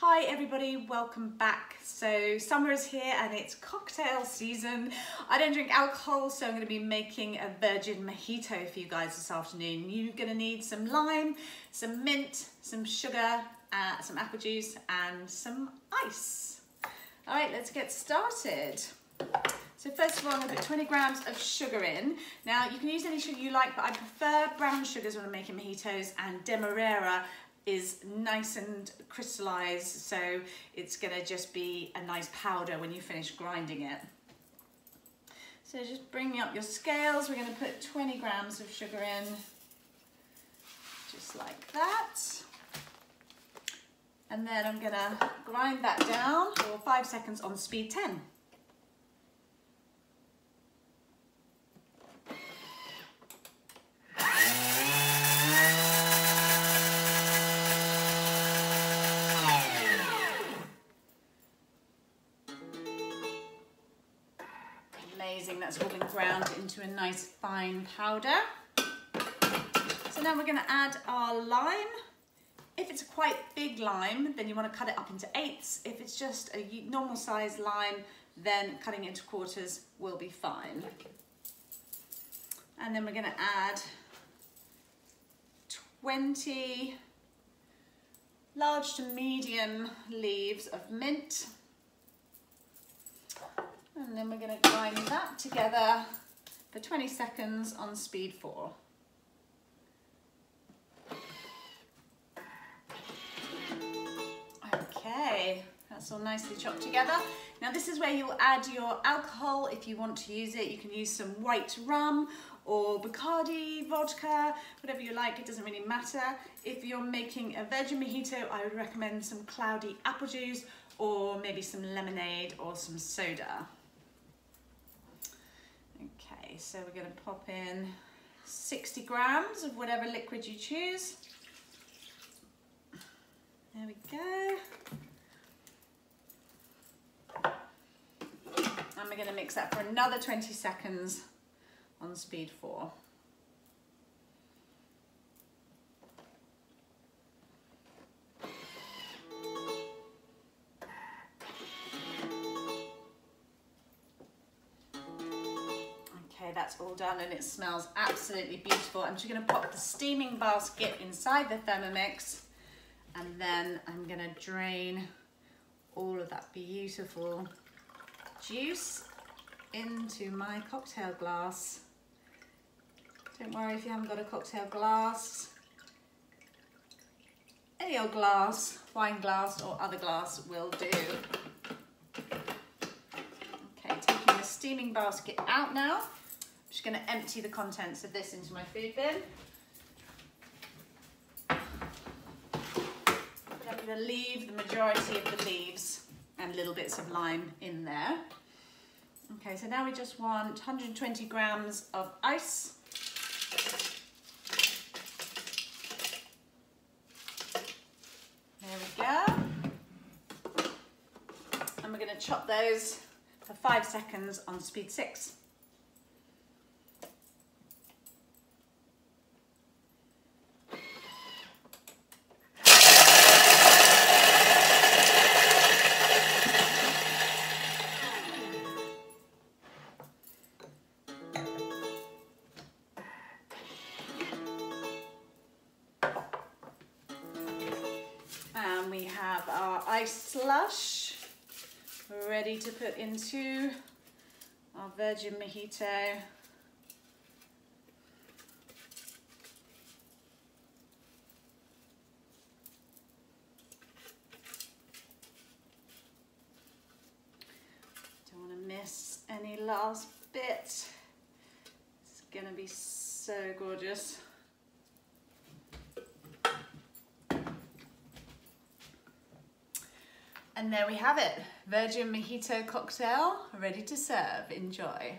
Hi everybody, welcome back. So summer is here and it's cocktail season. I don't drink alcohol, so I'm gonna be making a virgin mojito for you guys this afternoon. You're gonna need some lime, some mint, some sugar, uh, some apple juice and some ice. All right, let's get started. So first of all, I'm gonna put 20 grams of sugar in. Now you can use any sugar you like, but I prefer brown sugars when I'm making mojitos and Demerara is nice and crystallized, so it's gonna just be a nice powder when you finish grinding it. So just bring up your scales. We're gonna put 20 grams of sugar in, just like that. And then I'm gonna grind that down for five seconds on speed 10. Amazing, that's all been ground into a nice fine powder. So now we're gonna add our lime. If it's a quite big lime, then you wanna cut it up into eighths. If it's just a normal size lime, then cutting it into quarters will be fine. And then we're gonna add 20 large to medium leaves of mint. And then we're going to grind that together for 20 seconds on speed 4. Okay, that's all nicely chopped together. Now this is where you'll add your alcohol if you want to use it. You can use some white rum or Bacardi, vodka, whatever you like, it doesn't really matter. If you're making a virgin mojito, I would recommend some cloudy apple juice or maybe some lemonade or some soda. So we're gonna pop in 60 grams of whatever liquid you choose. There we go. And we're gonna mix that for another 20 seconds on speed four. That's all done and it smells absolutely beautiful. I'm just gonna pop the steaming basket inside the Thermomix and then I'm gonna drain all of that beautiful juice into my cocktail glass. Don't worry if you haven't got a cocktail glass. Any old glass, wine glass or other glass will do. Okay, taking the steaming basket out now. Just gonna empty the contents of this into my food bin. I'm gonna leave the majority of the leaves and little bits of lime in there. Okay, so now we just want 120 grams of ice. There we go. And we're gonna chop those for five seconds on speed six. Have our ice slush ready to put into our virgin mojito. Don't want to miss any last bit. It's gonna be so gorgeous. And there we have it, Virgin Mojito cocktail ready to serve. Enjoy.